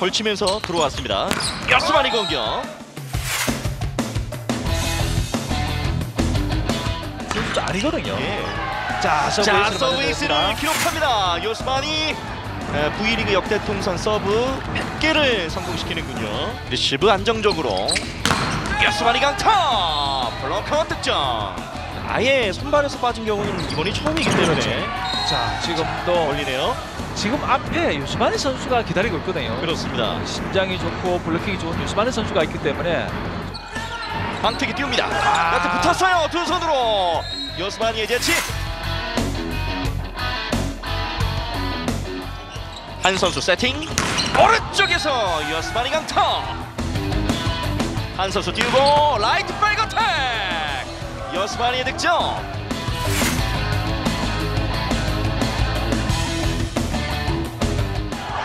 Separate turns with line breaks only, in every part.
걸치면서 들어왔습니다. 요스바니 공격.
아니거든요.
예.
자,
자
서브 에이스를.
기록합니다. 요스바니 에, V리그 역대 통산 서브 100개를 성공시키는군요. 리시브 안정적으로 요스바니 강타 블록아웃 득점. 아예 선발에서 빠진 경우는 이번이 처음이기 때문에
자, 지금 또
걸리네요.
지금 앞에 요스바니 선수가 기다리고 있거든요.
그렇습니다.
신장이 좋고 블로킹이 좋은 요스바니 선수가 있기 때문에
황택의 띄웁니다. 네트 붙었어요. 두 손으로 요스바니의 재치. 한선수 세팅. 오른쪽에서 요스바니 강타. 한선수 띄우고 라이트 백어택. 요스바니의 득점.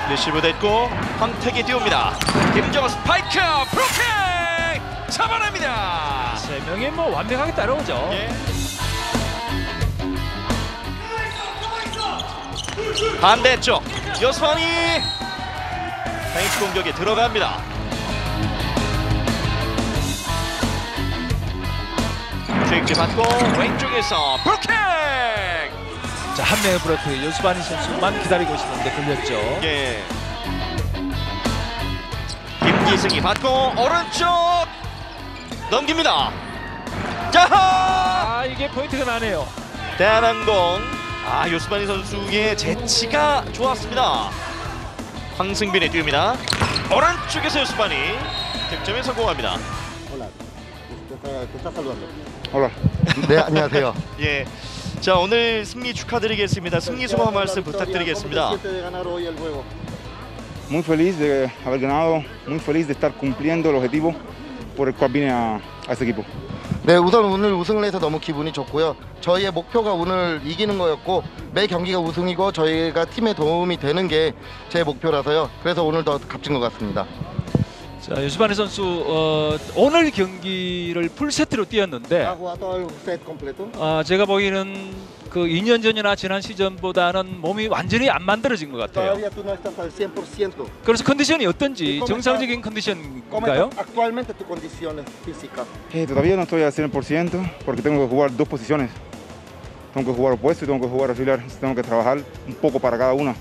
리시브 됐고 황택의 띄웁니다. 김정호 스파이크 블로킹 잡아냅니다.
세 명이 뭐 완벽하게 따라오죠.
예. 반대쪽 요스바니 페인트 공격에 들어갑니다. 트릭 받고 왼쪽에서 블로킹
자, 한 명의 블로커 요스바니 선수만 기다리고 있었는데 걸렸죠.
예. 김기승이 받고 오른쪽 넘깁니다. 자하!
아, 이게 포인트가 나네요.
대한항공 아 요스바니 선수의 재치가 좋았습니다. 황승빈이 띄웁니다. 오른쪽에서 요스바니 득점에 성공합니다.
Te está saludando.
Hola.
네, 안녕하세요.
예. 자 오늘 승리 축하드리겠습니다. 승리 소감 한 말씀 부탁드리겠습니다.
Muy feliz de haber ganado, muy feliz de estar cumpliendo el objetivo por el cual vine a, a este equipo.
네, 우선 오늘 우승을 해서 너무 기분이 좋고요. 저희의 목표가 오늘 이기는 거였고 매 경기가 우승이고 저희가 팀에 도움이 되는 게 제 목표라서요. 그래서 오늘 더 값진 것 같습니다.
자, 유스마니 선수 어, 오늘 경기를 풀 세트로 뛰었는데? 아, 제가 보기에는 그 2년 전이나 지난 시즌보다는 몸이 완전히 안 만들어진 것 같아요.
Todavía tú no estás al 100%.
그래서 컨디션이 어떤지
¿Cómo
정상적인
¿Cómo
컨디션인가요?
Eh, todavía no estoy al 100% porque tengo que jugar dos posiciones. Tengo que jugar opuesto y tengo que jugar auxiliar. Tengo que trabajar un poco para cada una.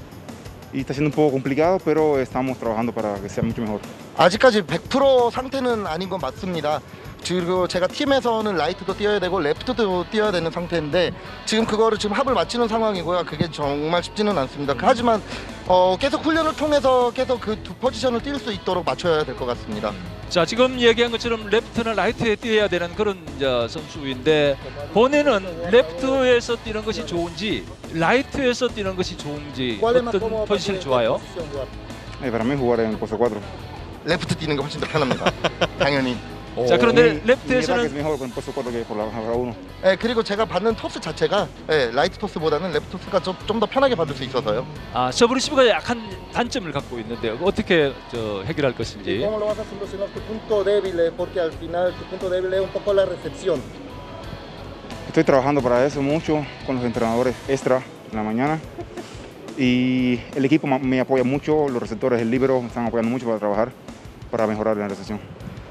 Y está siendo un poco complicado, pero estamos trabajando para que sea mucho mejor.
아직까지 100% 상태는 아닌 건 맞습니다. 그리고 제가 팀에서는 라이트도 뛰어야 되고 레프트도 뛰어야 되는 상태인데 지금 그거를 지금 합을 맞추는 상황이고요. 그게 정말 쉽지는 않습니다. 하지만 어, 계속 훈련을 통해서 계속 그 두 포지션을 뛸 수 있도록 맞춰야 될 것 같습니다.
자, 지금 얘기한 것처럼 레프트나 라이트에 뛰어야 되는 그런 선수인데 본인은 레프트에서 뛰는 것이 좋은지 라이트에서 뛰는 것이 좋은지 어떤 포지션이 좋아요?
Eh, para mí jugar en el puesto 4.
레프트 뛰는 게 훨씬 더 편합니다. 당연히.
자, 그런데 레프트에서는
mejor con el puesto 4 que por la para 1.
네, 그리고 제가 받는 토스 자체가 네, 라이트 토스보다는 레프트 토스가 좀 더 편하게 받을 수 있어서요.
아, 서브 리시브가 약한 단점을 갖고 있는데 어떻게 저 해결할 것인지.
¿Cómo lo vas a solucionar tu punto débil? Porque al final tu punto débil es un poco la recepción.
Estoy trabajando para eso mucho con los entrenadores extra en la mañana y el equipo ma- me apoya mucho, los receptores, el líbero me están apoyando mucho para trabajar, para mejorar la recepción.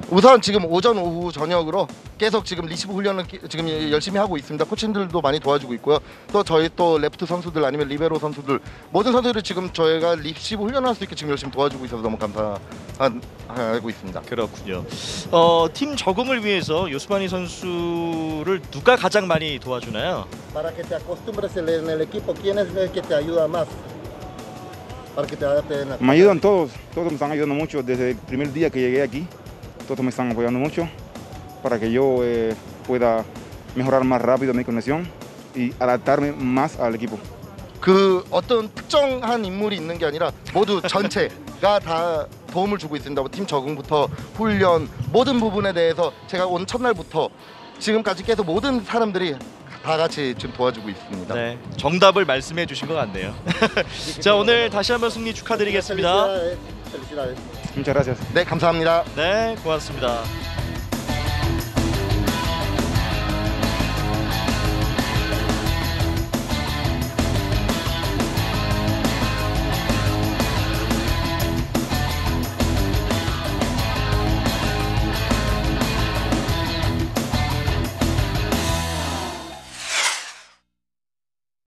우선 지금 오전 오후 저녁으로 계속 지금 리시브 훈련을 기- 지금 열심히 하고 있습니다. 코치님들도 많이 도와주고 있고요. 또 저희 또 레프트 선수들 아니면 리베로 선수들 모든 선수들이 지금 저희가 리시브 훈련할 수 있게 지금 열심히 도와주고 있어서 너무 감사하고 있습니다.
그렇군요. 어, 팀 적응을 위해서 요스바니 선수를 누가 가장 많이 도와주나요?
Para que te acostumbres en el equipo, ¿quién es el que te ayuda más? Para que te adaptes.
Me ayudan todos, todos me están ayudando mucho desde el primer día que llegué aquí, todos me están apoyando mucho para que yo eh, pueda mejorar más rápido mi conexión y adaptarme más al equipo.
그 어떤 특정한 인물이 있는 게 아니라 모두 전체가 다 도움을 주고 있습니다. 뭐팀 적응부터 훈련 모든 부분에 대해서 제가 온 첫날부터 지금까지 계속 모든 사람들이 다 같이 지금 도와주고 있습니다.
네, 정답을 말씀해 주신 것 같네요. 자, 오늘 다시 한번 승리 축하드리겠습니다.
Muchas gracias.
네, 감사합니다.
네, 고맙습니다.